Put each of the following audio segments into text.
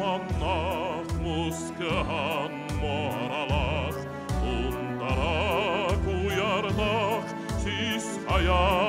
mamnah muskahan moralach, und darak ujarnach, tis hayat.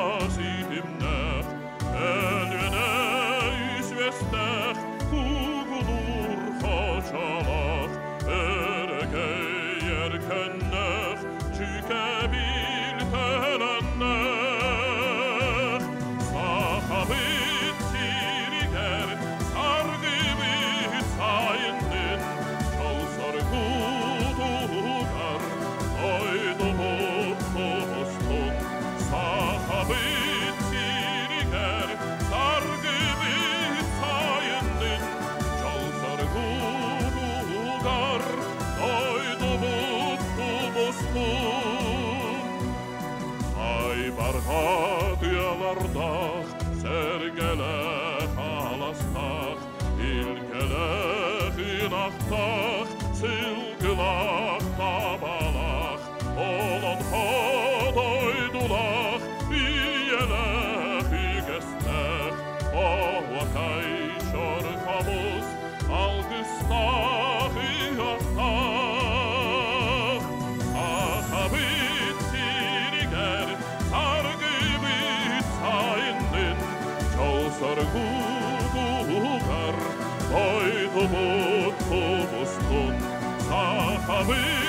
Mar, bei der Boot vom Osten, da habe ich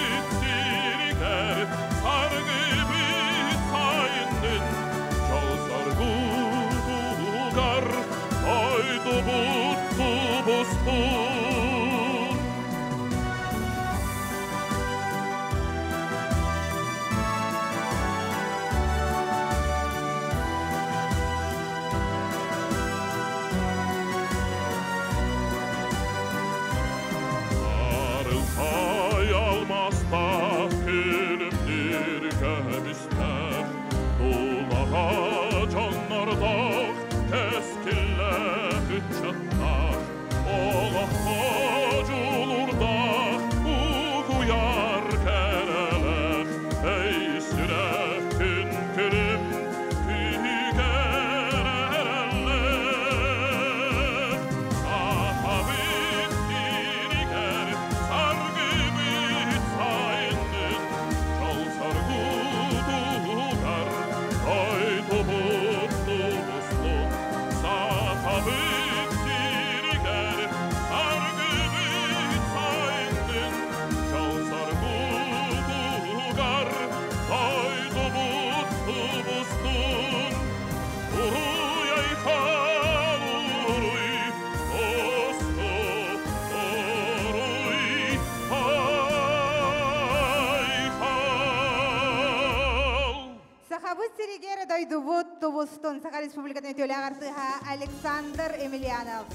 тубустун Саха Республикатын өтөлі ағартыға Александр Емельянов.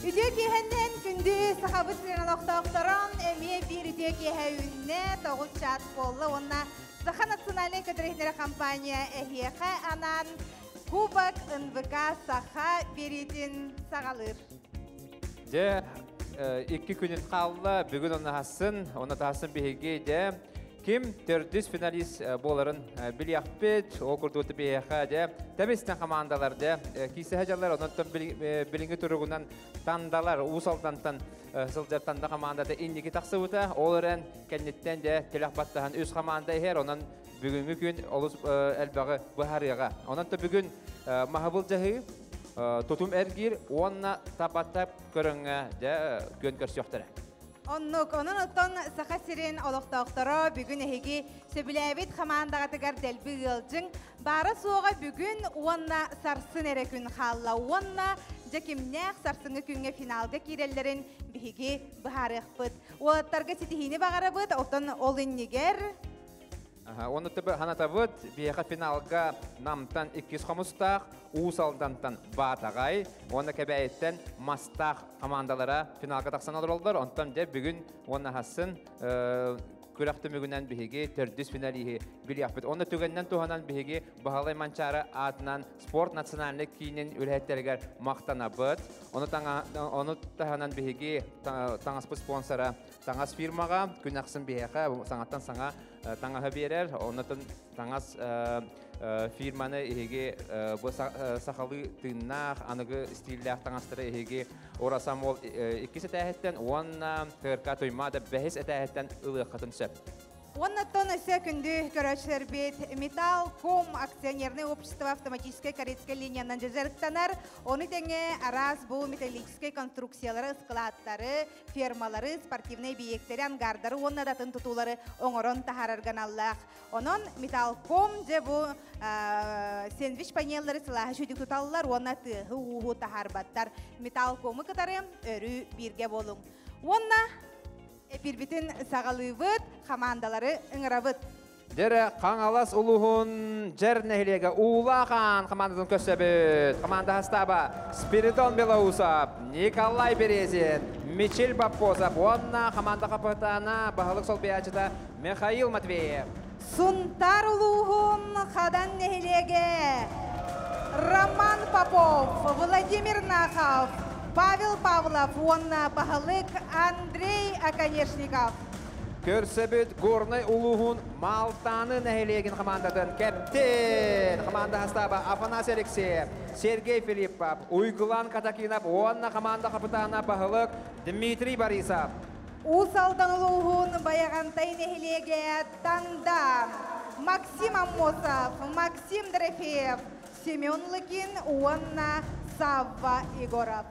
Үдө киһеннен күндү сахабыт сирен эмие бир үдө киһэ үнне тоғыз чат боллы. Онна Саха национальный көтөрехнері компания эхиэхэ анан Кубок НВК Саха беритин сагалыр. Де икки күнін қалла бүгін оны хасын, оны тасын бейге де ким төрдүс финалист боларын билияқпет, күрдуыты бейеқа де тәбестен командалар де кейсі жалар онын білінгі тұрығынан тандалар, усалтантан сылдар танда командада иннеги тақсы ұта, оларын кәннеттен де телақ баттахан өз команда хер, онын бүгінгі күн олыс әлбағы бұхарыға. Онын та бүгін махабыл жағы тутум эргир уонна табаттап көрөңө де көн көрсөктөрө. Оннук, онун оттон саха сирин олохтоохторо бүгүн эһиги сөбүлээбит хамаандагатыгар дэлби ылжың бара суога бүгүн уонна сарсын эре күн хаалла уонна жакимнээх сарсыңы күнгө финалга киреллерин биһиги быхарыахпыт уоттарга ситихини багарабыт отон ол иннигер Оны табы ханатабыт бияха финалга намтан 200 хомустақ, уусалдантан батагай, оны кәбәйттен мастақ командалара финалга тақсан алыр олдар. Онтан де бүгін оны хасын күрәхті мүгінен біхеге төрдіс финалиhi білияқпыт. Оны түгеннен туғанан біхеге бағалай манчары атынан спорт национальный кейінен үләттергер таңа оны тағанан біхеге таңаспы спонсора таңас фирмаға күн ақсын біхеға саңаттан саңа таңаға берер. Оны таңас фирманы иһиги э, бу са- сахалы тыыннаах аныгы стиллях таңастыры иһиги орасам ол иккис этээһэттен уонна тырка тоймада бэхис этээһэттен ылыахатын сөп Оннаттон өсө күндү көрөчүлөр бит Металл Ком акционерное общество автоматической корейской линиянан жезерттанар. Оны теңе арас бу металлический конструкциялары, складтары, фермалары, спортивный биектери, ангардары, онна датын тутулары оңорон тахарарган аллах. Онон Металл Ком же бу а, сэндвич панеллары сылаһы шүдүк туталлар, онна тыһы уһу тахарбаттар. Металл Комы кытары өрү бирге болуң. Онна Эпирбитин сагалыбыт, командалары ыңырабыт. Дере қаңалас улуһун жер нехилеге улахан командатын көсөбүт. Команда хастаба Спиридон Белоусов, Николай Березин, Мичел Бапозов, онна команда капитана бахылык сол биячыта Михаил Матвеев. Сунтар улуғын хадан нехилеге Роман Попов, Владимир Нахов, Павел Павлов, онна бахалык Андрей Аконешников. Көрсөбүт горный улуһун Малтаны нехилеген командатын каптен. Команда хастаба Афанасий Алексеев, Сергей Филиппов, Уйгулан Катакинов, онна команда капитана бахылык Дмитрий Борисов. Усалдан улуғын баяғантай нехилеге Тандам, Максим Амосов, Максим Дорофеев, Семен Лыкин, онна Савва Егоров.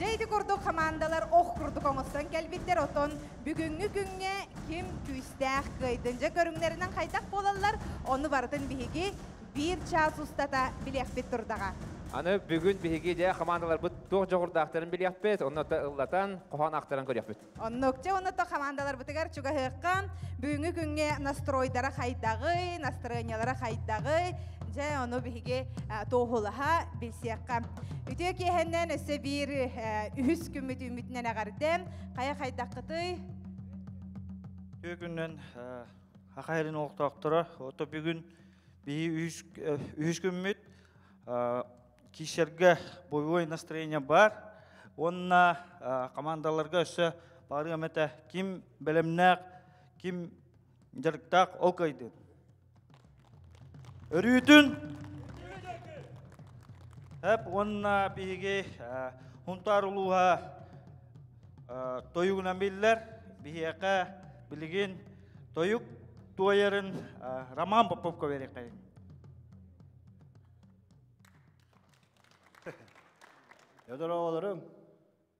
Жейді күрдік командалар оқ күрдік оңыстан кәлбеттер отон бүгінгі күнге кім күйістәқ күйдінжі көріңлерінен қайтақ болалар, оны бардың бігі бір час ұстата білек тұрдаға. Аны бүгүн биһиги дә командалар бу тох жогурдактарын билияппет, онны та ыллатан кохан актарын көрөппет. Оннокче оны то командалар бутыгар чуга хыккан бүгүнкү күнгө настройдара хайдагы, настроениялара хайдагы, же оны биһиге тоохулаха билсиякка. Үтө киһеннен өсө бир үһүс күмүт үмүтүнөн агардем, кая хайдаккыты Бүгүннен хакайрын оқтоқтыры, ото бүгін бии үш күмміт кишерге боевой настроение бар. Онна командаларга бары әмәті ким білімнәк, ким жарықтақ ол кайды. Өрүтін Әп онна биге хунтар улуға тойугунан биллер бияка билигин тоюк туайарын Роман Поповко берек Ödür oğullarım,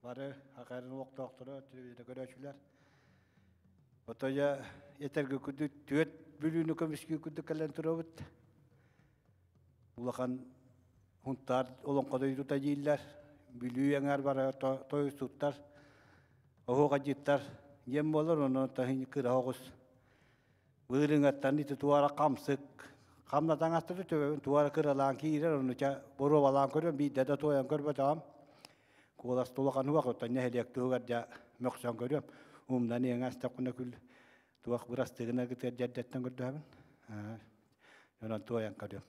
barı haqarın oq toqturu, tüvide görüşüler. Otoya yetergi küdü, tüvet bülünü kömüşkü küdü kalen turabut. Ulakan huntar olon kodoyu tutacıylar, bülüyü yenger barı toyu tuttar, oho gacittar, yem olur onu tahin kıra hoğuz. Bırın attan iti tuvara kamsık, kamla tanastırı tüve, tuvara kıra lan kiyirer onu ça, boru balan körüm, bir dede toyan körbe tamam. Kuulas tulakan huokota neheliak tuugat ja kodum umna ni ngasta kuna kul tuak beras tegena kita jadatan kodum yonan tua yang kodum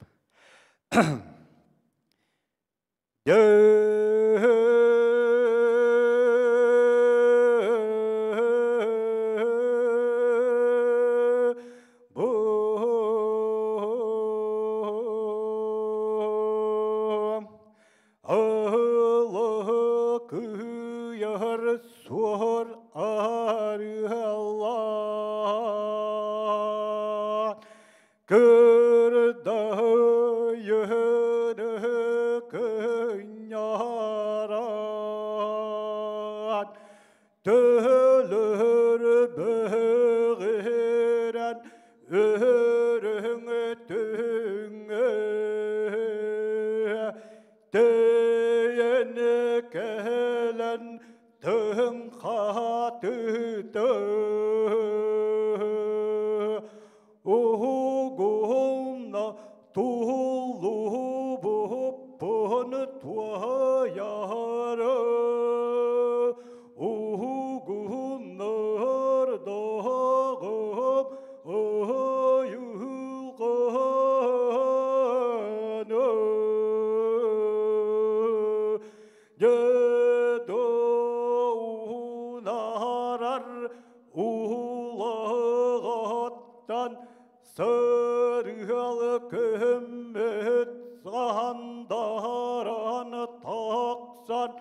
son.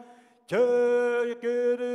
Chơi kia đi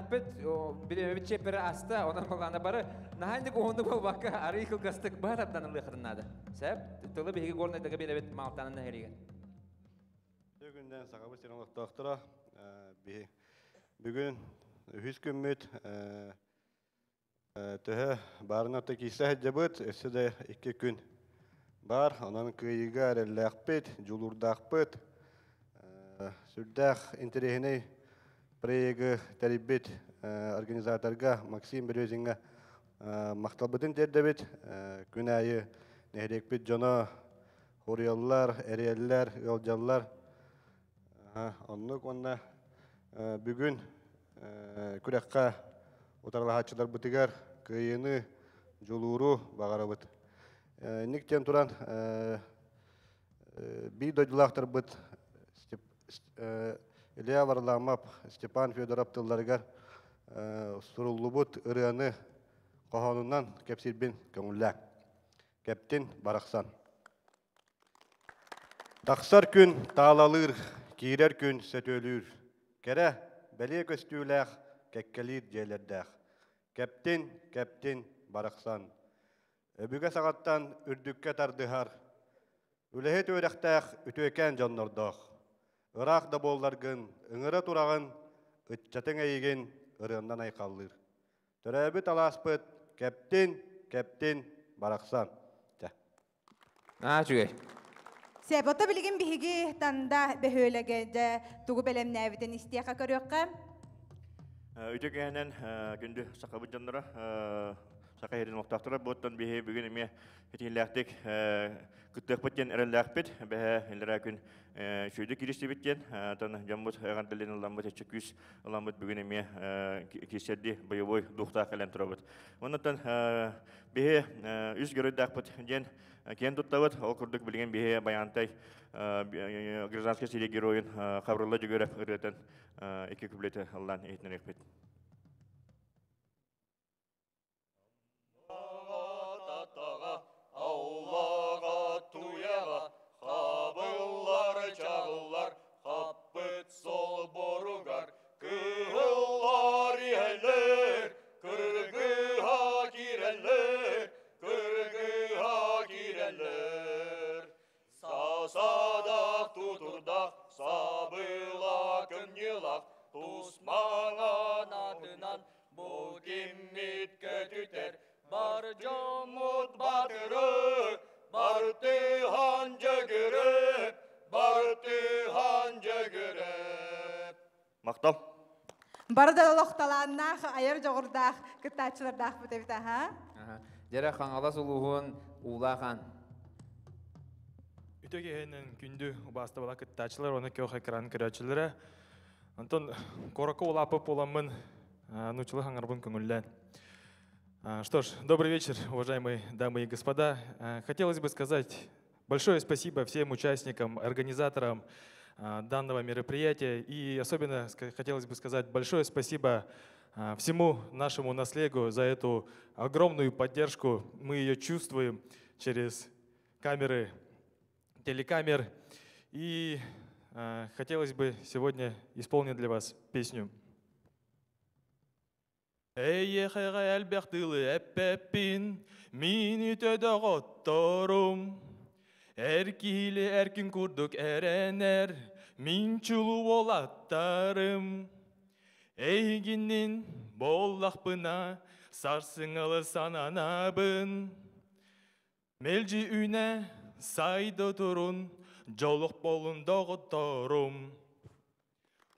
нахпет, биремебет чепері аста, онан болғанда бары, нахандик оңды бол баққа ары икіл гастык бар абдан ылы қырынады. Сәп, тылы беге горнайдығы биремебет малтанын нәхереген. Бүгүнден сағабы сен олықтақтыра. Бүгін үхіз күммет төһө барынаты кисе жабыт, өсі де екі күн бар. Онан күйігі әрелләқпет, жулурдақпет, сүрдәқ интерегіне проегі тәрібет организаторға Максим Березинға мақталбытын тердебет, күн айы нәхерекпет жона хорияллар, әрияллар, ылжаллар, Оннук онна э, бүгүн э, күрәккә утарлахачылар бутыгар кыйыны жулуру багарабыт. Э, Ник тен туран э, э, би Илья Варламап, Степан Федоров тылларыгар э, суруллубут ырыаны кохонунан кепсирбин көңүлләк. Кептин бараксан. Тақсар күн таалалыр, киирер күн сөтөлүр. Кәрә бәле көстүүләх, кәккәлир жерлердәх. Кәптин, кәптин, барақсан. Өбүгә сағаттан үрдүккә тардыһар. Үлеһе төөрәхтәх үтөкән жоннордох. Ырақ да болларгын, ыңыры турағын, ытчатын әйген, ырыындан айқаллыр. Кәптин, кәптин, барақсан. Тә. А, чүгей. Себота билген биһиги танда бөһөлеге же тугу белемнәбитен истияка көрөккә. Үтөкәһенен күндү сақабыт жаннара сақа херин оқтақтыра боттан бихи бүгін эме хетиләқтик кыттыахпыттен эрэллээхпит бэһэ илэрэ күн сүйдү киристибиттен тон жамбут эгантылын ыламбыт эче күс ыламбыт бүгүн эме кисерди боевой духта кален турабыт. Онотон бэһэ үс көрөйдаахпыт ден кен туттабыт ол курдук билген бэһэ баянтай гражданский сирия героин күблети аллан эйтнерекпит Аулаға бар жомут батыры бар тыхан жөгүрөп бар тыхан жөгүрөп мактал Барды олохталааннаах, айар жоғырдаах, кыттаачылардаах бітебіта, ха? Дәрі қаңалас ұлуғын улахан. Үтөге хэнэн күндү баста бала кыттачылар, оны кёх экран көрөчүлөрө. Антон короко улапып уламын, нучылы хаңарбын көңүллән. А, Что ж, добрый вечер, уважаемые дамы и господа. А, Хотелось бы сказать большое спасибо всем участникам, организаторам а, данного мероприятия. И особенно хотелось бы сказать большое спасибо всему нашему наследию за эту огромную поддержку. Мы ее чувствуем через камеры, телекамер. И хотелось бы сегодня исполнить для вас песню. Эй, хайга әлбәқтілі әппәппін, мин үтөді ғотторум. Әркейлі әркін күрдік әрәнәр, мин чулу олаттарым. Әйгіннен боллақпына, сарсыңылы сананабын. Мелжи үне сайды тұрын, жолық болын доғыторум.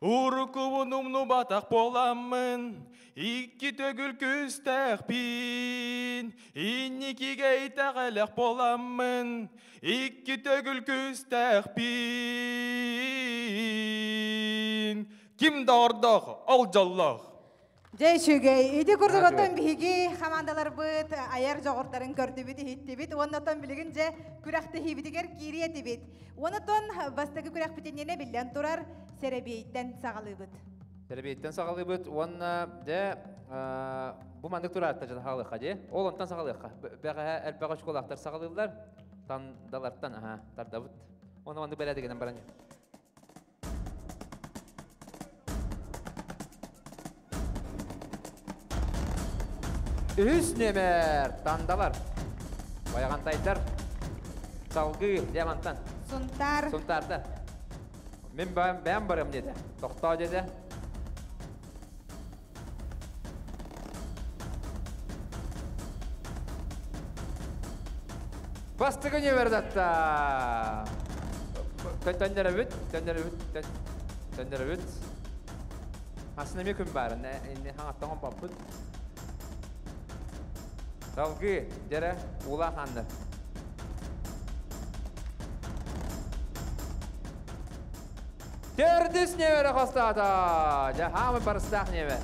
Урукубунумну батақ боламын, икки төгіл күстәқпин. Инникиге итәғәләқ боламын, икки төгіл күстәқпин. Ким дағырдақ, ал жаллақ. Жай шүгей, үйді күрдіготтон биһиги хамандалар быт, аяр жоғыртарын көрді бит, хитті бит, оннотон білігін же күрәқті хибитигер кириеті бит. Онотон бастығы күрәқ бітеннене білден тұрар, серебейттен сағалы бит. Тәрбиеттен сағалы бұд, онна де бұл мандық тұра атта жаны хағылыққа де. Ол онтан сағылыққа. Бәға әлбәға школақтар сағылылар, тандаларттан, аха, тарда бұд. Оны мандық бәлі дегенен баран. Үс немер, тандалар. Баяғантайдар, салғы, диаманттан. Сунтар, Сонтарда. Мен бәм барам деді. Тоқтау деді. Бастығы не бердатта? Төндері бүт, төндері бүт, төндері бүт. Асына ме күн бар, не хаңаттаған баппын. Салғы, дері, ула ханды. Тердис невері қостады. Жа хамы барыстақ неве.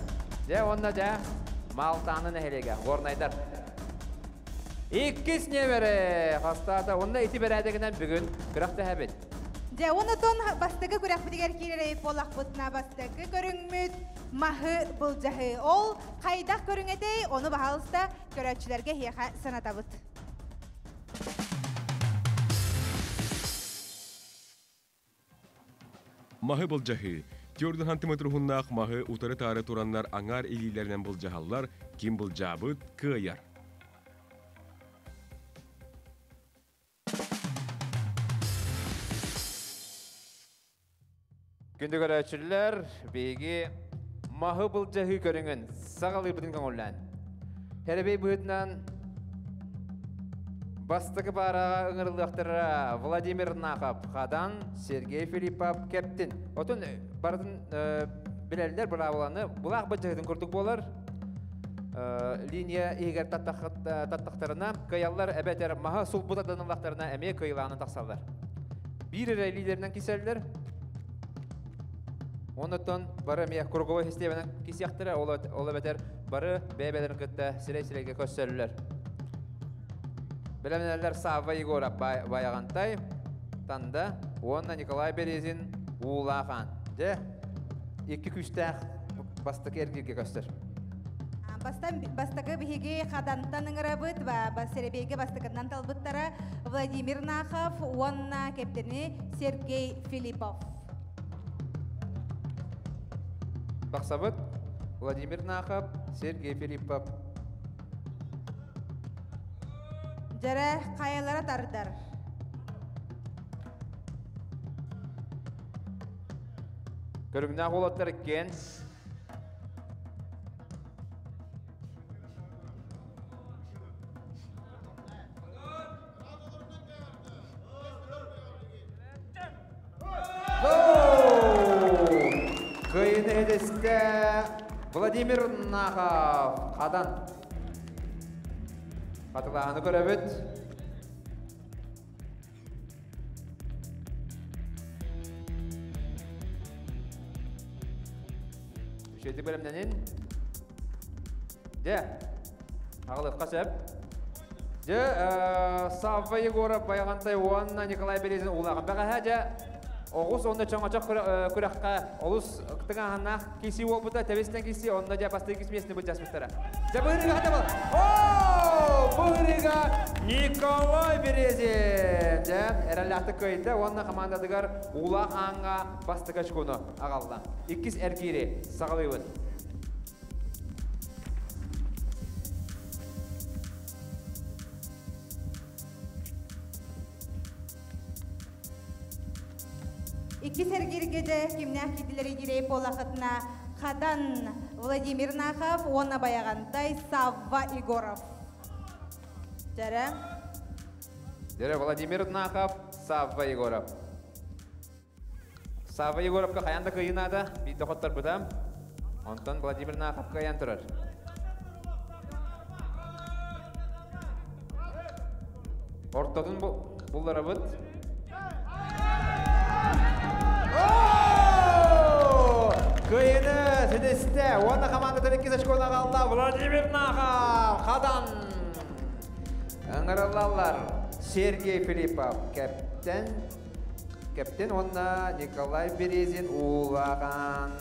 Жа онда жа малтаны нәхелеге, орнайдар. Иккис невері қостады. Онда ити берәдігінен бүгін күрәқті әбет. Же онотон бастығы күрәқ бітігер киререй полақ бұтына бастығы көріңмүт, махы бұл жахы. Ол қайдақ көріңетей, оны бағалыста көрәтшілерге хеха санатабыт. Маһы былжаһы. Тёрдун хантиметр хуннаах маһы утары тары тураннар аңар илилеринен былжаһаллар ким былжаабыт кыяр. Күнді көрәтшілер бейге махы бұл жағы көріңін сағалы бұдың көңіллән. Хәрбей бұдынан бастығы бараға ұңырлықтыра Владимир Нақап, Хадан, Сергей Филиппов, Кептин. Отын бардың біләлілер бұра боланы, бұлақ бұл жағдың күрдік болар. линия игер таттақтарына кыяллар әбәтер маха сулбута дынылақтарына әме кыйлағаны тақсалар. Бір әрі лидерінен Онытын бары мия круговой системаны кисяқтыра, ол әбәтер бары бәбәлерін кітті сілей-сілейге көсселілер. Білімнелер Сава Егора баяғантай, танда, онна Николай Березин улаған. Де, екі күштәқ бастық әргерге көстер. Бастан бастагы биһиги хадантан ыңырабыт ва басеребеге бастыгынан талбыттара Владимир Нахов, уонна кептени Сергей Филиппов. Бақсабыт, Владимир Нахов, Сергей Филиппов. Жара каялара тардар. Көрігнақ олаттар кен. Владимир Нахов қадан. Қатылағаны көрөбіт. Үшеті бөлімденін. Де, ағылық қасып. Де, Савва Егоров баяғантай уанна Николай Березин улағын. Бәға әже, Оғыз онда чоңачақ күрәққа олыс қытыға ғанақ кесі ол бұта тәбестен кесі онда жа басты кесмесіне бұл жасмыстара. Жа бұғырыға қата бол. О, бұғырыға Николай Березин. Жа, әрәләқті көйді, онна командадығар ула аңға басты качкуны ағалла. Иккіз әргері сағалайын. Икки сергергеде кимнях кидилери дирей полахатна Хадан Владимир Нахов, уонна баяғантай Савва Игоров. Жара. Дере Владимир Нахов, Савва Егоров. Савва Егоровка қаянда кыйынада, бейді қоттар бұдам. Онтон Владимир Нахов қаян тұрар. Ортодun бұллары бұд. Кыйыны сідесті, оны команда тәреккіз очкона қалда Владимир Нахов, қадан. Аңыралалар Сергей Филиппов, кәптен, кәптен онна Николай Березин улаған.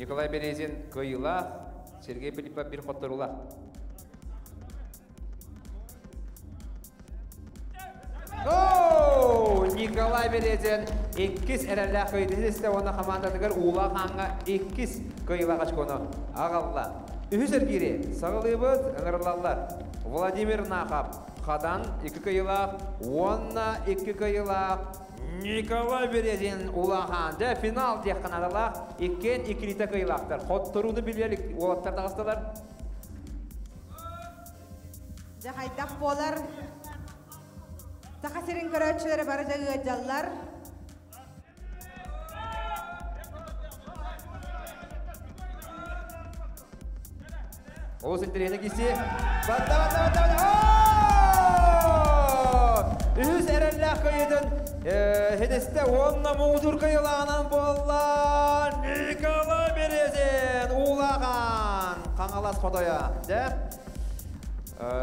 Николай Березин кыйыла, Сергей Филиппов бір қоттырула. Николай Березин иккис әрәлі қойдысты оны командадығыр ула қанға иккис кыйыла қашконы ағалла. Үхісір кире, сағылыбыз ыңырлалар. Владимир Нахап, қадан екі кыйыла, онна екі кыйыла, Николай Березин улахан. Де финал дек қанадалақ, еккен екіліті кыйылақтар. Қоттыруны білелік олаттар дағысталар. Жахайдақ болар. Сақасырын көрәтшілері бары жағы жаллар. Ол сентерені кесе. Батта, батта, батта. Әрәлләқ көйетін. Хедесте онна мұғдыр кыйылағынан болла. Николай Березин улаған. Қаңалас қодая. Де?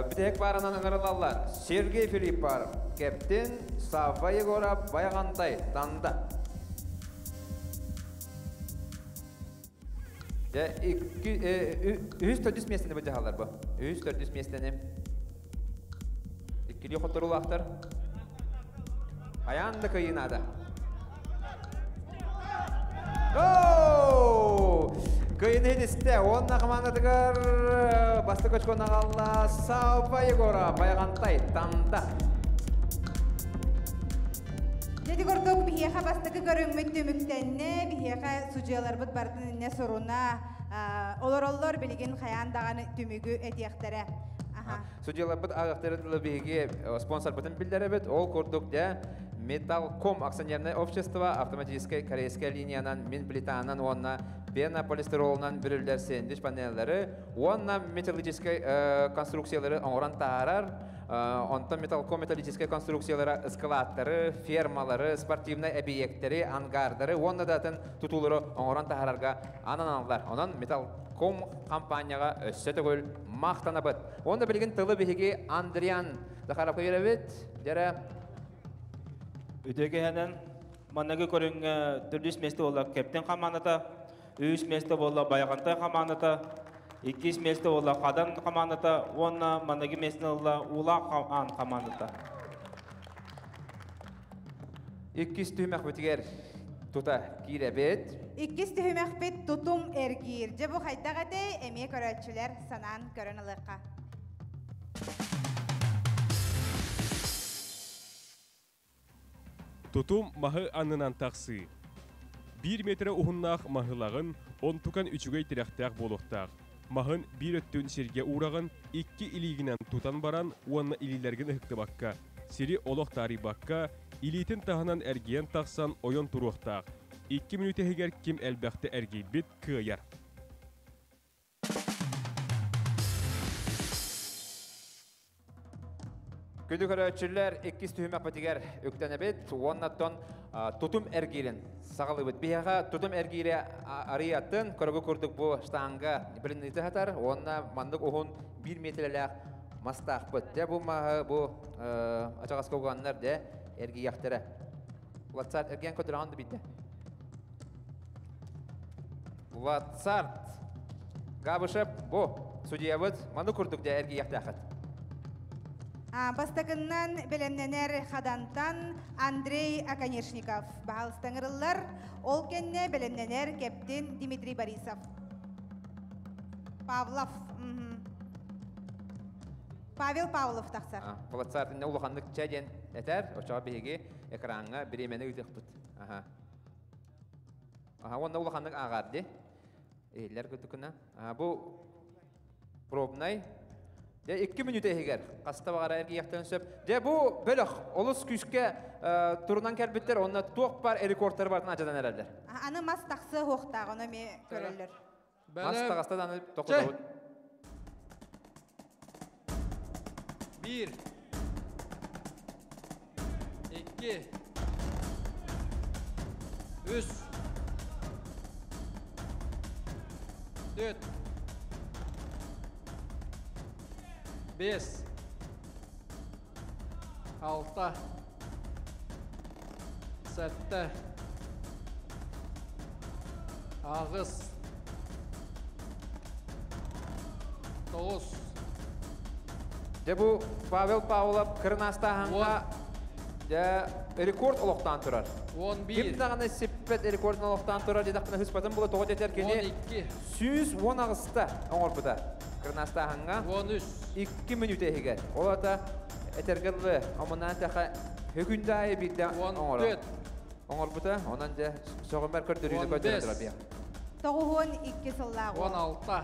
Бітек барынан ыңырылалар. Сергей Филиппар, кептен Савва Егоров баяғантай танда. Ja, үз төрдіс местені бұл жағалар бұл. Үз төрдіс местені. Иккілі қоттырулақтар. Аянды кыйынады. Кыйын едісті, онна командадығыр басты көчкон ағалла Савва Егора баяғантай танда. Деди гордок бихеха бастыкы көрүммүт түмүктенне бихеха сужиялар бут бардын инне соруна олороллор билигин хаян даганы түмүгү этияктере. Аха. Судьяларбыт ағақтарын биге спонсор бытын билдеребит. Ол курдук да Металлком акционерное общество автоматической корейская линиянан мин плитанан онна пена полистиролынан бүрілдер сендиш панеллары, онна металлической конструкциялары оңран таарар, онтон металлком металлической конструкциялары эскалаторы, фермалары, спортивный объекттері, ангардары, онна датын тутулары оңран таарарга анан алдар. Онан металлком компанияға өссө түгіл мақтанабыт. Онда білген тылы бігеге Андриан Захаровқа беребет, жара Үтөгеһенен маннагы көрүнгө түрдүс месте болла кептен командата, үс месте болла баяганта командата, иккис месте болла кадан командата, онна маннаги месте болла ула ан командата. Иккис түймәк бүтігер тута киребет. Иккис түһүмәхпит тутум эргир. Же бу хайдагате эмие көрөтчүлөр санаан көрөн ылыкка. Тутум махы анынан тақсы. Бір метр ұхыннақ махылағын он тукан үчүгей тирәхтәк болуқтақ. Махын бір өттін серге урағын икки илигінен тутан баран уанна илилерген ыхты бакка. Сири олық тари бакка, илитин тахынан әргиен тақсан ойон туруқтақ. Икки минут егер ким әлбәқті әргейбит кыяр. Күді көрөтчүлөр иккис түймәк бүтігер өктенебет, оннаттон а, тутум әргирин сағылыбыт. Бияға тутум әргире ариятын көрігі көрдік бұ штанга білінніті хатар, онна мандық оғын бір метрлеләк мастақ бұт. Де бұл мағы бұл ачағас көғанлар де әрги яқтыры. Ватсарт әрген көтірағанды бейді. Ватсарт габышып бұ судья бұт, мандық көрдік де әрги яқтақыт. А, Бастакыннан белемненер хадантан Андрей Аконечников. Бағалыстаңырылар, ол кенне белемненер кептин Дмитрий Борисов. Павлов. Павел Павлов тақсар. Ватсартын улуханнык чәден әтәр, очаға беге экранға бұт. Аха. Аха, онда улуханнык ағарды. Эйлер көтікіна. Аха, бұл пробнай. Де 2 минут егер. Қаста бағара әрге яқтан сөп. Де бұл бөліқ, олыс күшке турунан кәрбіттер, онна тоқ бар рекордтар бартын ажадан әрәлдер. А, Аны мас тақсы хоқтағы, оны ме көрілер. Маста қаста даны тоқы дауыт. Bir. İki. Üç. Dört. Beş. Altı. Sette. Ağız. Тоғыз. Де бұл Павел Павлов кырнастағанға де рекорд олықтан тұрар. Он Ким bir. дағаны сеппет рекордын олықтан тұрар дедіқпіна хүспатын бұлы тоғы Он кені iki. сүйіз он ағыста Он үç. 2 минут егер. Ол ата әтергілі омынан тәқа хүгінді айы бейді Он оңыр. төрт. Оңыр бұда, онан Он көтері бес. тұрар бия. Тоғуын икки сыллағы. Он алты.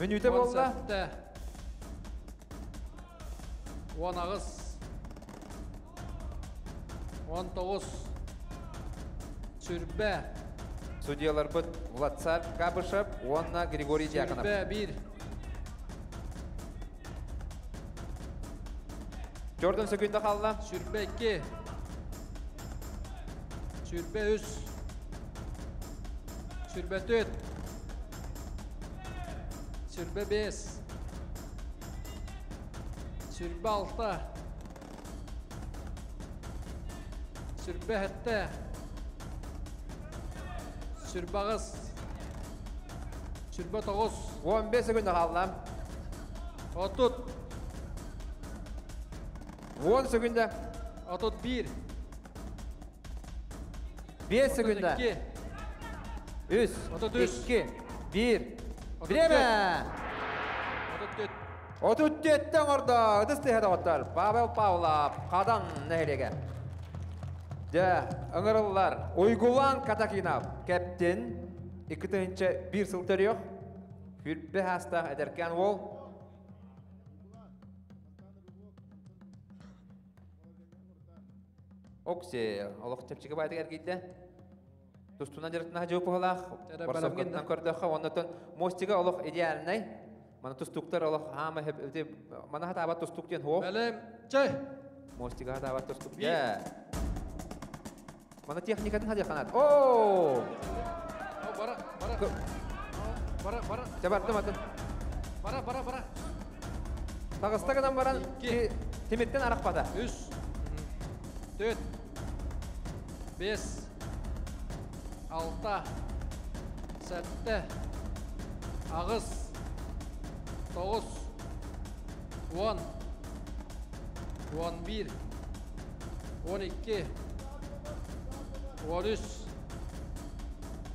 Минуты Он болды. сәтті. Он Судьялар бұт Владсар Кабышев, Онна Григорий Дьяконов. Бір. Төрдін сөкінді қалына. Сүрбе 2. Сүрбе 3. Сүрбе 4. Сүрбе 5. Сүрбе 6. Сүрбе 7. Сүрбағыз. қыз сүрбе тоғыз он бес күн отут он секунда отут бір бес секунда үс отут 3. 2. 1. время отут төрттен орда ыдыс тыһа Павел Павлов қадан нәһелеге Дә, ыңырыллар, ойгулан катакинав, кәптен, икітінші бір сылтыр еқ, хүрбі хастақ әдеркен ол. Оксе, олық тепчігі байды әргейді. Тұстуна дертіна жауып ұғылақ, барсапкеттен көрдіққа, оннатын мостиға олық идеалінай, мана тұстуқтар олық ғамы, мана хат абат тұстуқтен хоқ. Әлем, чай! Мостиға хат абат тұстуқ. Мана техникатын хadi қанат. О! Бара, бара. Бара, бара. Жабартым атын. Бара, бара, бара. Тағыстағыдан баран теметтен арақ бада. Үш. Төт. Бес. Алта. Сәтті. Ағыз. Тоғыз. Он. Он бір. Он екі. Он үш.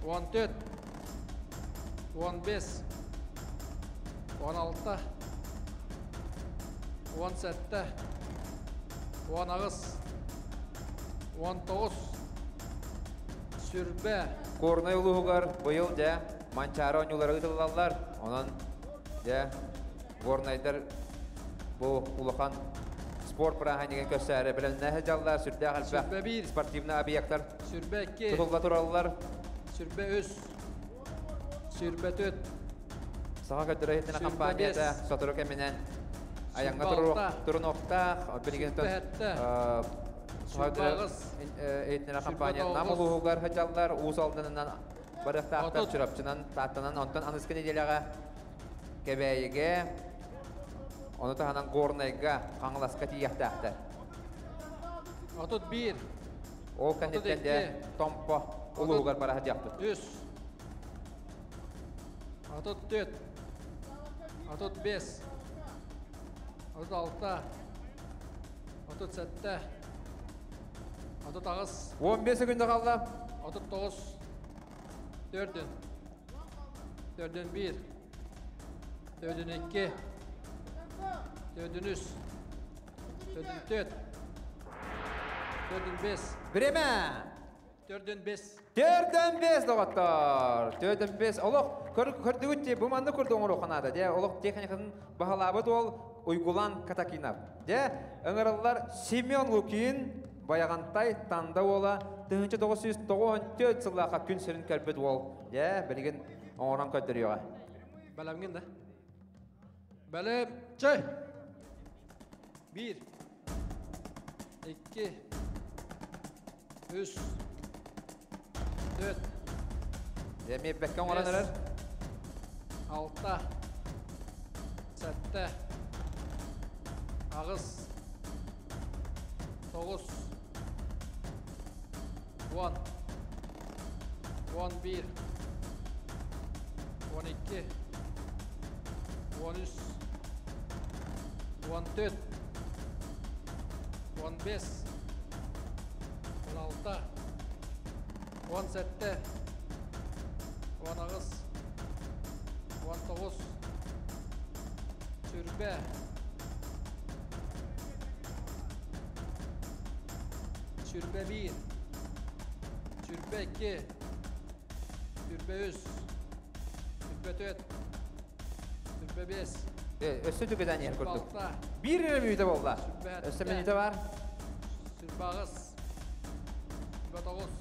Он төрт. Он бес. Он алты. Он сәтті. Он ағыз. Он тоғыз. Сүрбә. Корнай улуғар бұйыл жа манчары оңюлары ұтылалар. Онан жа горнайдар бұл улахан спорт прахан деген көстәрі білін нәхі жаллар сүрді бір. спортивный объекттар Сүрбә екі. тұтылға тұралылар. Сүрбә үш. Сүрбә төт. Саға көттірі компанияда бес. сотыры кәменен аяңға тұрын оқтақ, білген Сүрбә әтті. Сүрбә ағыз. Етіне Сүрбә компания тоғыз. намы ұлығығар хәжаллар, уыз алдынан барықтақтар Отыз. чырапчынан таттынан онтан аныскен еделяға кәбәйіге оны тағанан горнайға қаңыласқа тияқтақтар. Отут бір. Ол кәнеттен де томпо ұлығығар бара хәжақты. Үш. Отут төт. Отут бес. Отут алты. Отут сәтті. Отут ағыз. 15 күнді қалды. Отут тоғыз. Төрден. Төрден бір. Төрден екі. Төрден үш. Төрден төт. Төрден бес. Біреме! Төрден бес. Төрден бес доғаттар. Олық көрді өтте бұманды көрді оңыр оқанады. Де, олық техникасын бағалабыд ол ұйгулан катакинап. Де, өңіралар Семен Лукин баяғантай танда ола 1994 сыллаға күн сірін кәрбід ол. Де, білген оңыран көддіріға. Бәлемген да. Kelepçe. Bir. İki. Üç. Dört. Demir Bekkan var neler? Altta. Sette. Ağız. Toğuz. On. On bir. On iki. On üç. On dört. On beş. On altı. On sette. On ağız. On toғыз. Сүрбә. Сүрбә бір. Сүрбә екі. Үш. Төрт. Бес. Де, өсі түгеден ер Сүрбә көрдік. алты. Bir ері мүйді болды. Сүрбә Өсі әтті. меніде бар. Сүрбә ағыз. Сүрбә тоғыз.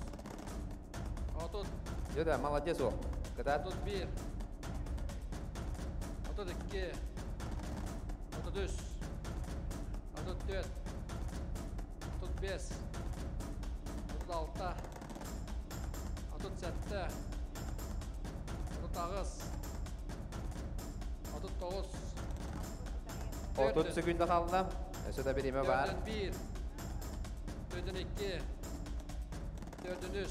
Отут. Йода, молодец ол. Кыдат. Отут bir. Otuz iki. Otuz üç. Otuz dört. Otuz beş. Otuz altı. Otuz sette. Otuz ağız. Otuz toğuz. 30 sekunda kaldı. Ösede bir ime var. 4 1 2 4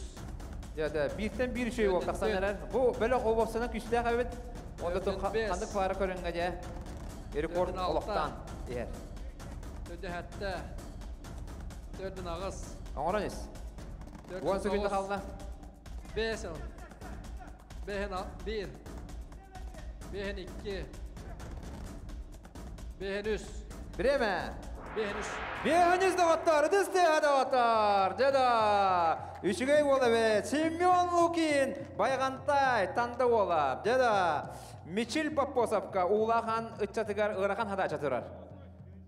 Ya da birden bir şey oldu. Taksan Bu böyle ovasının güçlü akabit. Onda tüm kandık farı körüngece. Rekord oluktan. Diğer. 4 hatta. 4 ağız. Oğranız. 10 sekunda қалды. 5 1 2 Бехенүс. Біреме? Бехенүс. Бехенүс да ваттар, дыз да ваттар. Жада. Үшігей олы бе. Лукин, Байғантай, Танда олы. Жада. Мичил Паппосовка, Улахан, Үтчатыгар, Ырахан хада чатырар.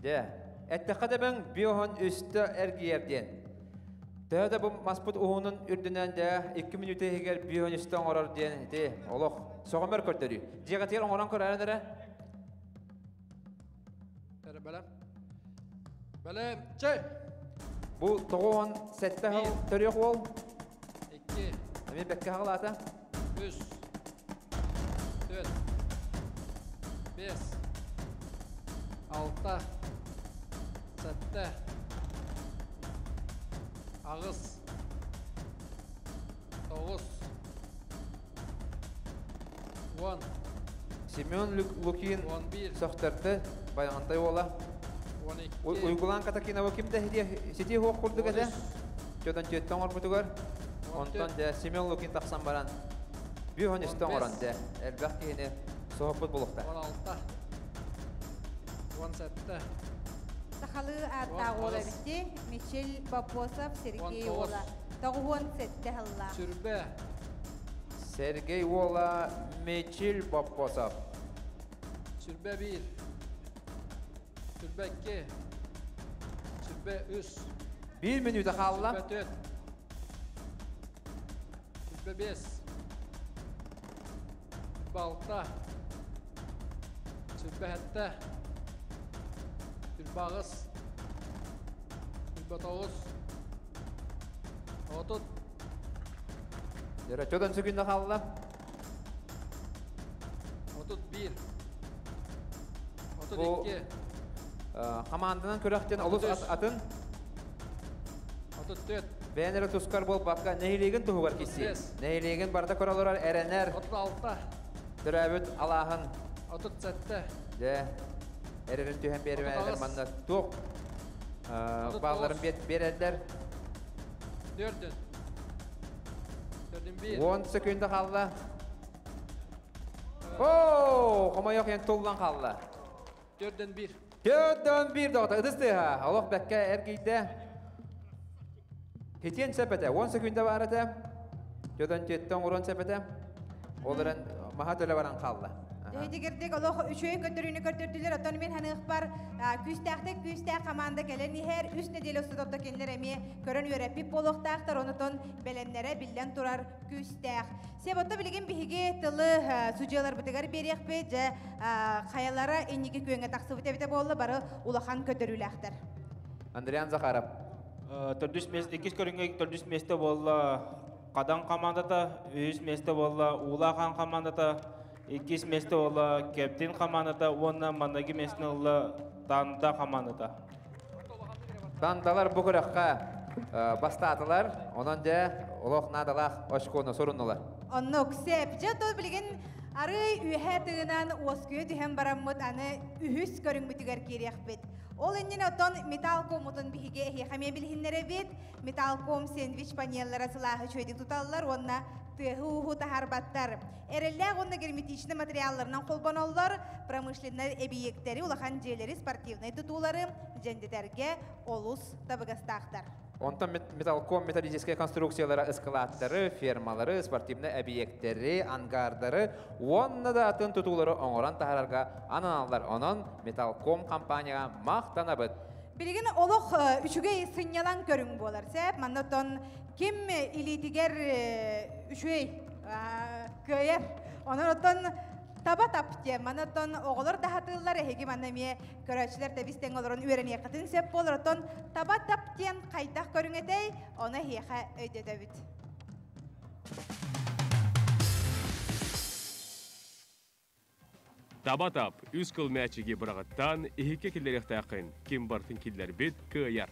Де. Әттіқады бің Бехен үсті әргерден. Дәді бұл маспут ұғының үрдінен де 2 минуты егер бүйөністен орар дейін де олық соғымер көрттері. Дегетер оңыран көрәрінірі? Belem. Belem. Çey. Бұл тоғуын сәтті хал төрөк ол. 2, Әме бәкке хағылата. 3, 4, 5, 6, 7, Ağız, 9, 10, Семен Люк- Лукин 11, соқтырды. Баяғантай ола. 12, Уйгулан катакина во кимде сити хоқ курду кәдә. Жөдөн жөттөн ор бутугар. Онтон да Семен Лукин тақсан баран. Бүйөністен оран да. Әлбәқ кейіне соғыппыт болуқта. 16, 17, Тахалы ата Он ола Мичел Бапосов, Сергей ола. Тоғуон сетте халла. Sürbe, Сергей Вола Мечил Бапосов. 1, sürbe 2, sürbe 3, Bir minüte қалла. 4, sürbe 5, sürbe 6, sürbe 7, sürbe ağız, sürbe 9, otuz, Жара жөдөн сүгүндө қалла. 31, Bu- 32, Олус Отыз. ат- атын 34, бәнері тускар бол баққа нәйлеген тұғығар кесі. Отыз. Нәйлеген барды көралырар әрәнәр 36, түрәбіт алағын 37, де әрерін түйен беріп манна тоқ Отыз бағларын бет берәлдер. 4, 41, 10 секунды қалды. О, қомай оқ ең тұлдан қалды. 4, 1, Төттен бір доғыта ұдысты ха. Олық бәкке әргейді. Хетен сәпәті, 10 секунды бар әті. Төттен жеттен ұрын маға төлі баран қалды. Аха. Дөйдегердек олох үчөй көтөрүнү көтөрдүлөр отон мен ханык бар күстәхте күстә команда келен һәр үс неделе судотта кенлер эми көрөн үрәпи болохтактар онутон белемнәре биллән турар күстәх. Себотта билеген биһиге тылы суҗалар битегәр берекпе же хаялара энниге көңгә таксы бите болла бары улахан көтөрүләхтер. Андриан Захаров. Төрдүс мес, икис көрүнгө төрдүс месте болла Кадан командата, үз месте болла Улахан командата, икис месте болла Кептин командата, онна мандаги месте болла Танда командата. Тандалар бұқыраққа бастатылар, онан де олық надалақ очконы сұрынылар. Оннук сеп жато билген ары үһә тыгынан оскү түһәм бараммыт аны үһүс көрүнгүтүгөр кириэхпит. Ол эннен отон металком утун биһиге хәме билһиннере бит металком сэндвич панеллары сылаһы чөйдик туталлар онна тыһу тахарбаттар. Эрелләг онна герметичный материалларынан промышленный объекттери улахан жээлери спортивный тутулары жендетерге олус табыгастактар. Онтан металком металлические конструкциялары эскалаттары, фермалары, спортивный объекттері, ангардары, онна да атын тұтулары оңыран тахарарға ананалар. Онын металком компанияға мақтанабыт. Билген олох үчүгей сынялан көрүң болар. Сәп маннотон ким илитигер үчүгей көйер. Онон отон таба тапте. Маннотон оголор дахатылар эһиги маннамие көрөчлөр табистен олорон үйрен якытын сеп болор. Отон таба таптен кайтак көрүңетей, оны хиха өйдөдөбүт. Табатап, үз кыл мәчіге бірағыттан, ихеке келерек тақын, кем бартын келер бет көйер.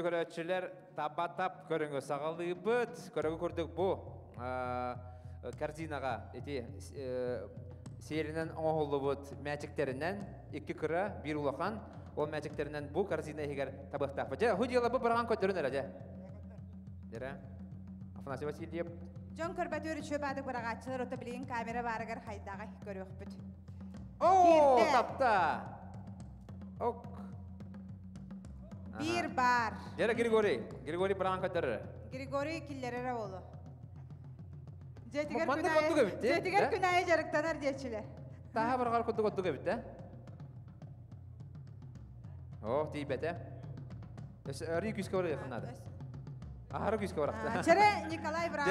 Күні көрәтшілер таба-тап көріңі сағалы бұт, көрігі көрдік бұ картинаға, эти серінен оңғылы бұт мәчіктерінен, екі күрі, бір улахан, ол мәчіктерінен бұ картина егер табықтақ бұ. Жа, худиялы бұ бірған көтерін әрі, жа. Дері, Афанасий Васильев, Жон көрбәтөр үчө бадык барагачылар ота билген камера барыгар хайдага көрөкпүт. О, Кирді. тапта. Bir бар. Жара Григорий. Григорий көтөрөр. Григорий киллерere болу. Жетигер Манда күнайы- коттуга бит, э? Жетигер Да? күнайы жарыктанар дечиле. Таха баргар көтө көтө кебит да. О, тийбете. Эс ари күскө барга якынады. Ахары күскө баракта. Чere Николай көрүнгө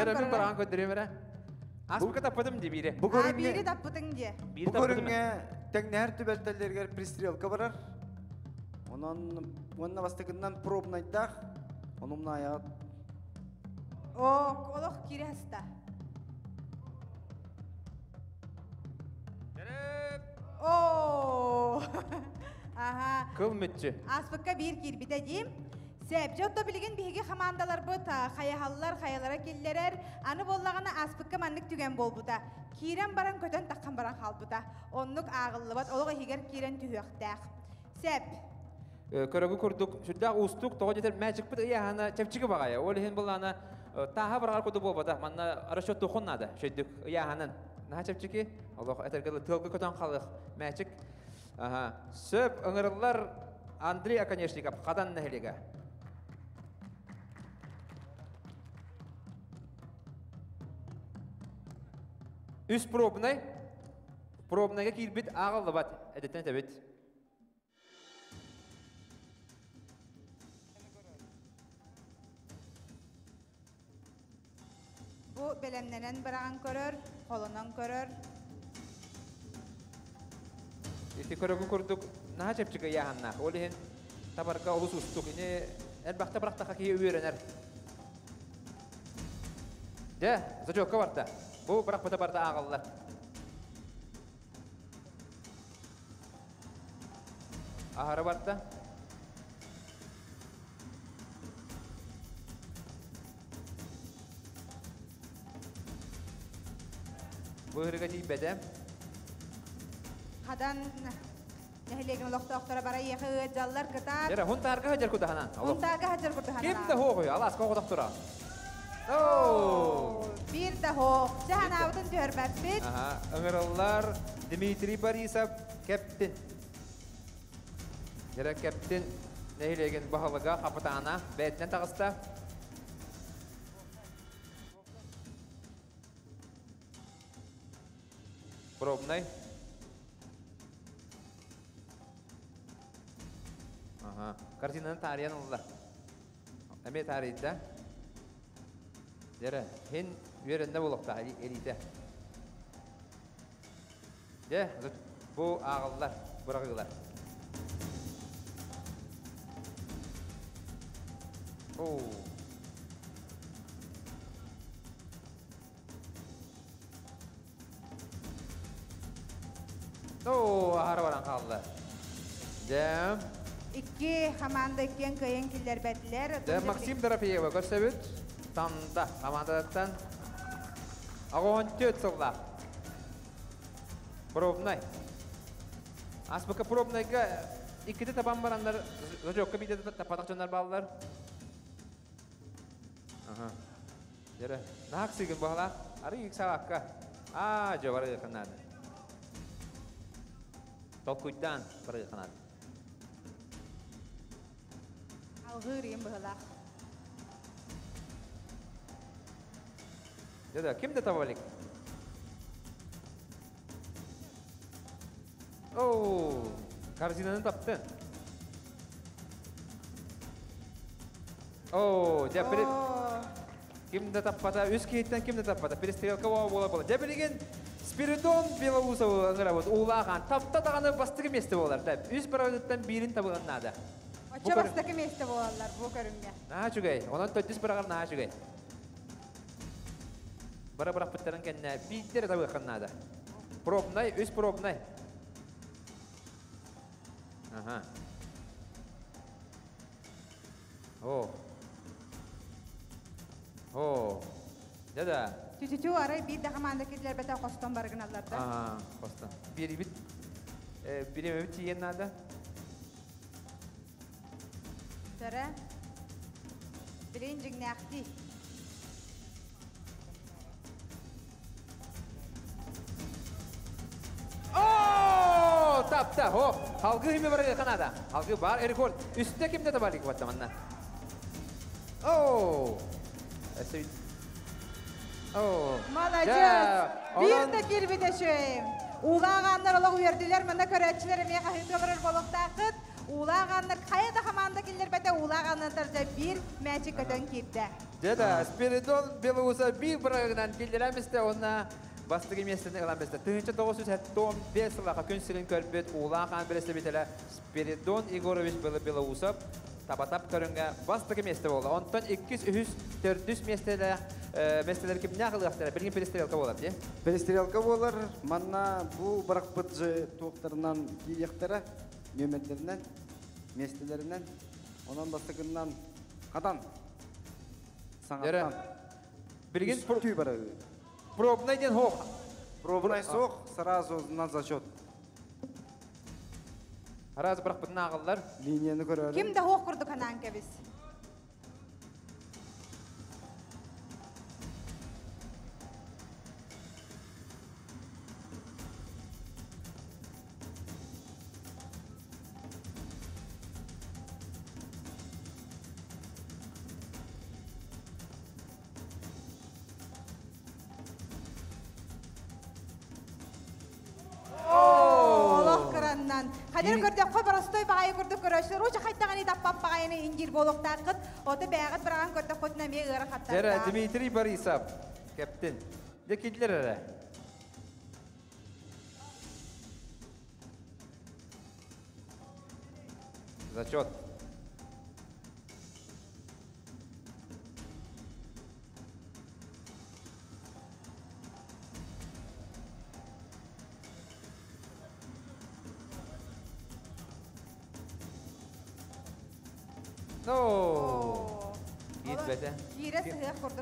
бири таппытың де. Түбәлтәлләргә пристрелка барар. Онан онна бастыгыннан пробнайдах. Онумна аяк О, олох кири хаста. О! Аха. Кыл мүтчү. Аспыкка бир кирбите дим. Сәп, жотто билген биһиги командалар бу та хаyahallar, хаялара киллерер. Аны боллагана аспыкка маннык түген болбута. Кирен баран көтөн таккан баран халбута. Оннук агыллыбат, олога хигер кирен түһөктәк. Сәп, көрөгү курдук сүрдак устук того жетер мәчик бит яхана чепчиге багая ол хин булана таха баргар куду болбада манна расчет тухуннада шөйдүк яханын на чепчиги Аллах этергеле тылгы көтөн халык мәчик аха сөп ыңырылар Андрей Оконечников кадан нехилеге Үс пробный пробныйга тебит бу белемненен бараган көрөр, колунан көрөр. Ити көрөгү көрдүк наха чепчиге яханна. Ол хин табарга улус устук. Ини элбахта баракта хаки үйренер. Де, зажокка барта. Бу барак бата барта агыллар. Ахара барта. Бу хирга тийбеде. Хадан нехилеген олохтоохтора бара яхы жаллар кытар. Яра, хун тарга хажар кудаханан. Унтага хаджар курдухана. Ким да хоогой, алас коодак тура. Ооо! Бир да хо. Жахан абытын жөрбәппит. Ага, ыңырылар Дмитрий Борисов, кептин. Жара кептин нехилеген бахалыга капитана бәйтнен тагыста. Пробный. Ага, картинаны тариян олар. Әме тарийді. Жара, хен үйерінде болықта, елейді. Же, bu ağıllar, bırakıyorlar. Oo. Oo, kaldı. Dem, Икки команда иккен кыйын киллер бәтлер. dem Максим Дорофеева көрсөбүт. Танда командаттан Агон төт сыллап. Пробнай. Аспыка пробнайга икките табан барандар, жокка бите тапатак жондар балалар. Ага. Жара, нак сыгын бала, ары ик сабакка. А, жо бара якынады. Алгырым быһылак. Жада, кимде табалик? Оу, корзинаны тапты. Оу, жа бір кимде таппада, өз кейттен кимде таппада, перестрелка бола бола бола. Жа білеген Спиридон Белоусов ыңыра вот, улаған, тапта дағаны бастығы месті болар. Тап, үз парадеттен бірін табылған нада. Очо бастакы месте болалар бу көрүнгө. Наha чугай, онан төттіс бірағар наha чугай. Бара бірақ бұттарын кәнне биттері табы қаннады. Пробнай, өз пробнай. Ага. О. О. Дада. Түтүтү арай бир да команда киллер бете костон баргыналарда. Ага, коста. Бири бит. Э, бири бит тиен нада. Тара. О, тапты Алта, хо, халгы химе бар канада. Халгы бар, рекорд. Үстте кимде. О! Молодец. Bir ondan- de kirbide şöyle. Ulağanlar ola uyardılar. Manda köreççiler emeğe kahıtı barır boluqtaqıt. Ulağanlar kaya da hamanda killer bete ulağanlar tarza bir мәчі көтөн кирді. Деда, Спиридон Белоуса би брагынан келдереместе, онна бастығы местені ыламесте. Тыгынчы 975 сылаға күн сирин көрбет, улахан білесті бетелі Спиридон Егорович Бело Белоусов табатап көрінге бастығы месте болды. Онтан 200 400 местелі местелер кім не қылықтары, бірген перестрелка болады, де? Перестрелка болар, манна бу барак бытжы туактарынан кияқтары, мемлектерінен, местелерінен, онан бастығынан қадан, саңаттан. Бірген Түй бара. пробный ден хоқ. Пробный соқ, сразу на зачет. Раз бірақ бұтын ағылдар. Линияны. Ким de hoq kurdu kanan Хадер көрдөк қой барастой бағайы көрдөк көрөшілер. Оча қайттаған таппап бағайыны ингир болуқтақыт. Оты бәғыт біраған көрдөк қотына ме ғыры Жара қаттар. Дмитрий Борисов, каптен. Де келділер әрі? Зачет.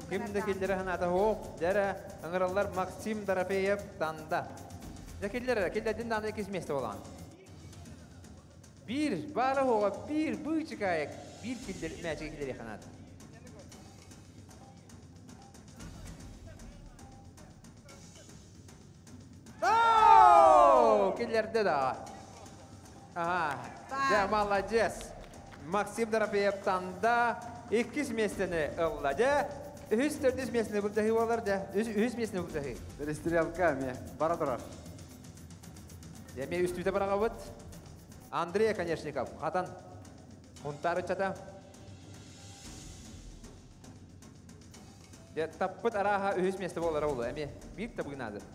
Кимде келдері ханада хоқ, дәрі Максим Дорофеев танда. Де келдері, келдерден данда екес месте болған. Bir, бары хоға, bir, бұйчы кайық, bir келдер, мәчі келдері. О, келдерді да. Ага, да, молодец. Максим Дорофеев танда 200 местені ылла, да? 300 местені бұлдахи олар, да? 100 местені бұлдахи. Перестрелка ме, бара тұрар. Деме үстүте бараға бұд. Андрей Конечников, хатан. Хунтары чата. Де таппыт араға 100 месті болар олы, әме бир табығын азыр.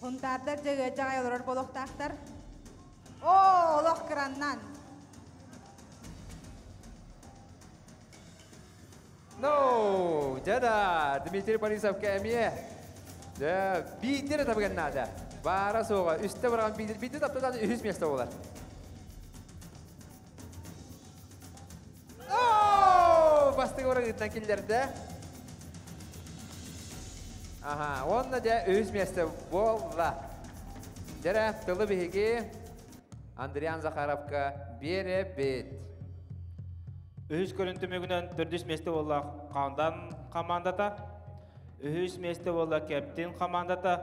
Хунтардар жыгы жағай олар болуқтақтар. О, олох кыраннан. No, жада, Дмитрий Борисов кәме. Да, бейдері табығын нада. Соға, үсті бараған бейдері, бейдері таптыдан 100 месті болар. О, бастығы орағыттан келдерді. Ага, онна да 100 месті болла. Жара, тылы Андриан Захаровка бере бет. Үһүс көрүнтүмүгүнөн төрдүс месте болла каундан командата. Үһүс месте болла кептин командата.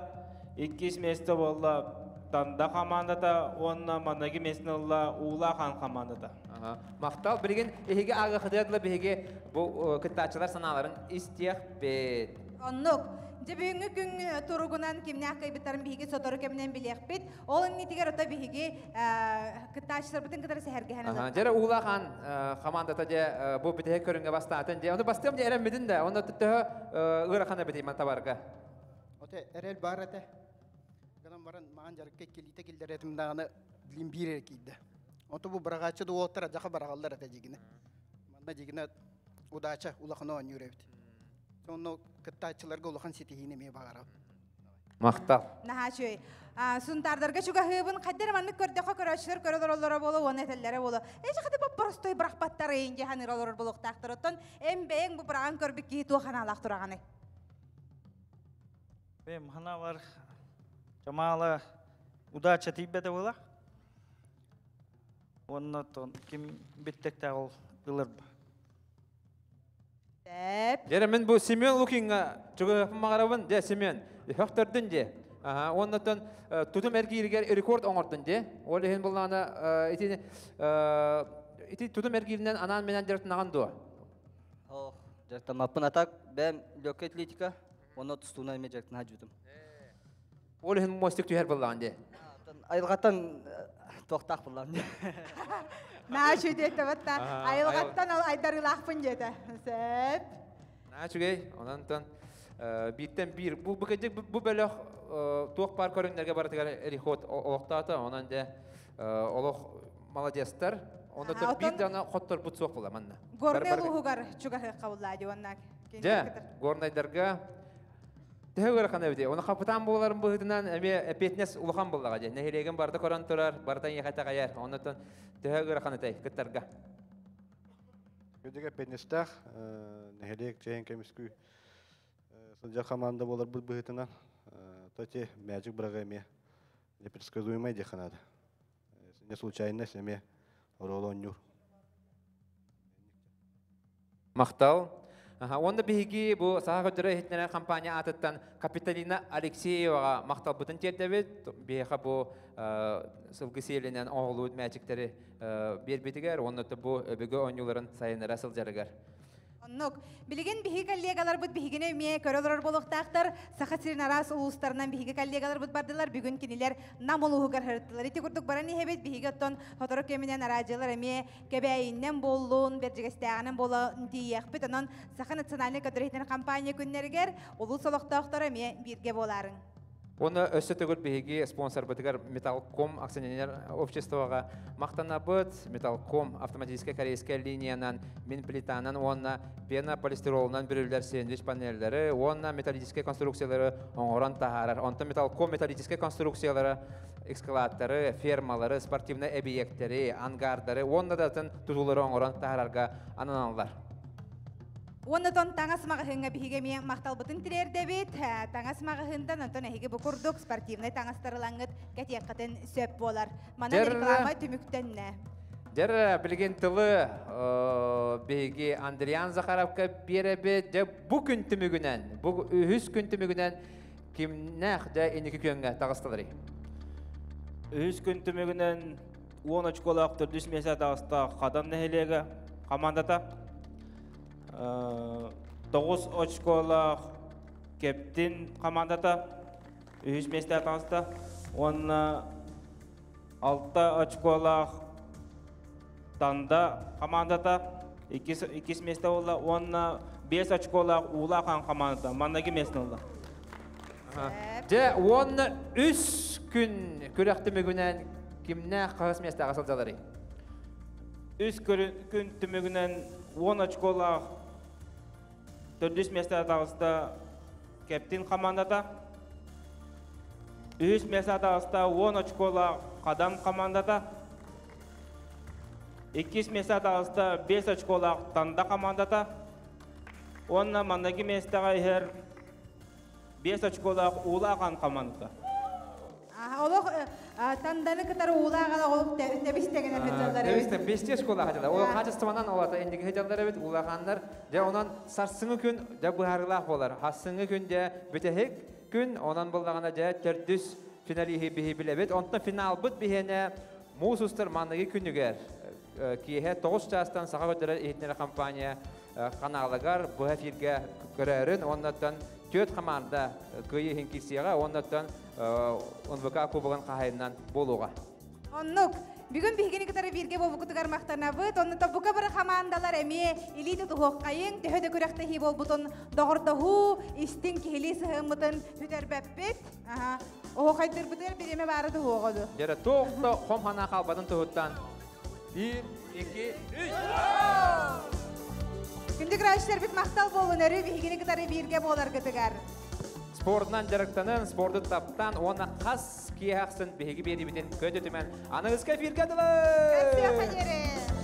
Иккис месте болла танда командата. Онна манаги месте болла ула хан командата. Ага. Мақтал бірген еге ағы қыдырдылы беге бұл кіттачылар саналарын истех бет. Оннук. Же бүгүнкү күн туругунан кимне акай битарын биһиги сотору кемнен билиэхпит. Ол иннитигер ота биһиги кытаачылар бутын кытары ханан. Жара улахан командата же бұл бітеге көрінге бастатын же. Оны бастым же әрем бідін да. Оны түттігі ұғырақана бітеймін табарға. Оте эрел бар эте. Ганам баран маған жарыкка келите келдер этим даганы билим бир кейді. Ото бу барагачы ду оттара жака барагалдар эте жигине. Манда жигине удача улахано онюребит. Сонно кыттачыларга улахан сетихине ме багараб. Мақтал. Наха чөй. Сунтардарга чуга хыбын каддер манны көрдөкө көрөчүлөр көрөлөр болу, оны этеллере болу. Эже хады бу простой брахпаттар эйинге ханыр олор болуктактыр. Оттон эм бэң бу браган көрбүк ки ту ханалак тураганы. Бем хана бар. Жамала удача тибете була. Онна тон ким биттек тагыл кылыр. Деп. Жара мен бұл Семен Лукинға жүгі мағарабын, де Семен, хөқтірдің де. Ага, оннотон тутум эргиригер рекорд оңордун де. Ол ехен буллана ити ити тутум эргиринен анан менен дуа. Бәм легкая атлетика, оны. Ол мостик түйер де. Айылгаттан тоқтақ шүйдетті бітті. Ага, Айылғаттан ал айдарылақпын деді. Сөп. Начугей, онантон биттен бир бу букеде бу бөлөк туок бар көрүннерге баратыгар рехот октата онан де олох молодецтер онда Ага, бир дана хоттор бут суок була манна. Горнел уһугар чугар қабыллады оннак. Же, горнайдарга Тәһәгәр хана бите. Оны капитан буларым бу хитнан эме петнес улахан буллага же. Нәһилеген барды коран турар, бардан яхата гаяр. Оннан тәһәгәр хана тай кыттарга. Көдеге пенестах, нехелек чейн кемискү. Сылжа команда болар бұл бұхытынан. Тати мәжік бірага эме непредсказуемый деханада. Не случайность эме ролонюр. Мақтал. Онда биһиги бу саха көдөрө хитнере компания атыттан Капиталина Алексеевага мактал бутын тердебит. Биха бу сылгы селенен оғлуд мәчиктери бербетигер, онда бу өбөгө оңюларын сайынара сылжарыгар. Оннук, билеген биһиги коллегалар бут биһигине мие көрөлөр болуктаактар, саха сирин арас улустарынан биһиги коллегалар бут бардылар, бүгүн кинилер нам улуугар хырттылар. Ити курдук барани хебет биһиги оттон хоторо кеминен аражылар эме кебейиннен боллун, бержигестягынан боло дияхпит, онон саха национальный көтөрөйтен компания күннергер улус солоктоохтор эме бирге боларын. Оны төгөр биһиги спонсор бытыгар Металлком акционер обществоға мақтана быт, Металлком автоматическая корейская мин плитанан, онна пена полистиролынан бүрүлер сэндвич панеллері, онна металлическая конструкциялары оңоран тахарар. Онта Металлком металлическая конструкциялары экскаваторы, фермалары, спортивный объекттері, ангардары, онна датын тахарарга ананалар. Оннотон таңас мағыһыңа биһиге мие мақтал бытын тирер дебит, таңас мағыһындан онтон эһиге бу курдук спортивный таңастарылаңыт кәтияккатын сөп болар. Мана реклама түмүктенне. Дер билген тылы беги Андриан Захаровка беребе де бу күн түмүгүнен, бу үһүс күн түмүгүнен кимнәх дә инеки көнгә тагыстылары. Үз күн түмігінен 10 очколақ түрдіс меса дағыста қадам нәхелеге командата. 9 очколақ кептин командата. Үз месте дағыста. Онна 6 очколақ танда командата. 2 месте олла. Онна 5 очколақ улақан командата. Маннаги месте олла. Де оны үс күн күрәк түмүгүнен кимнәх кагыс месте агасылдалары. Үз күн түмігінен 10 очкола төрдүс месте атағыста кептин командата. Үз месте атағыста 10 очкола қадам командата. 2 месте атағыста 5 очкола танда командата. Онна мандаги местеға ехер 5 очкола улаған. Танданы кытары тебистеген. Ол хажыстыманан олата эндиги онан сарсыңы күн болар. Күн битехек күн онан финалихи бихи финал бит бихене мусустар манныгы күнүгер. Киһе 9 частан сага көтөрөр ихтнер компания каналагар бу эфирге көрөрүн. Оннан төт хамарда э, кыйы хинкисияға оннаттан э, НВК кубогын қағайынан болуға. Оннук, бүгін бігіні кітары бірге болу күтігар мақтана бұд, онны табука бір командалар әме илиді тұхуққайын, төхеді күрәқті хи бол бұтын доғырдығу, істің кейлі сығымытын хүтер бәппет, оғайдыр бұтыр береме бары тұхуғыды. Дәрі тоқты қомхана қалбадын тұхыттан. 1, 2, 3! Күндік рәшілер біт мақтал болын әрі вегені кітары берге болар күтігер. Спортынан жарықтанын, спорты таптан, оны қас кияқсын беге бері бітін көді түмен. Анығызға фиргадылы! Әсі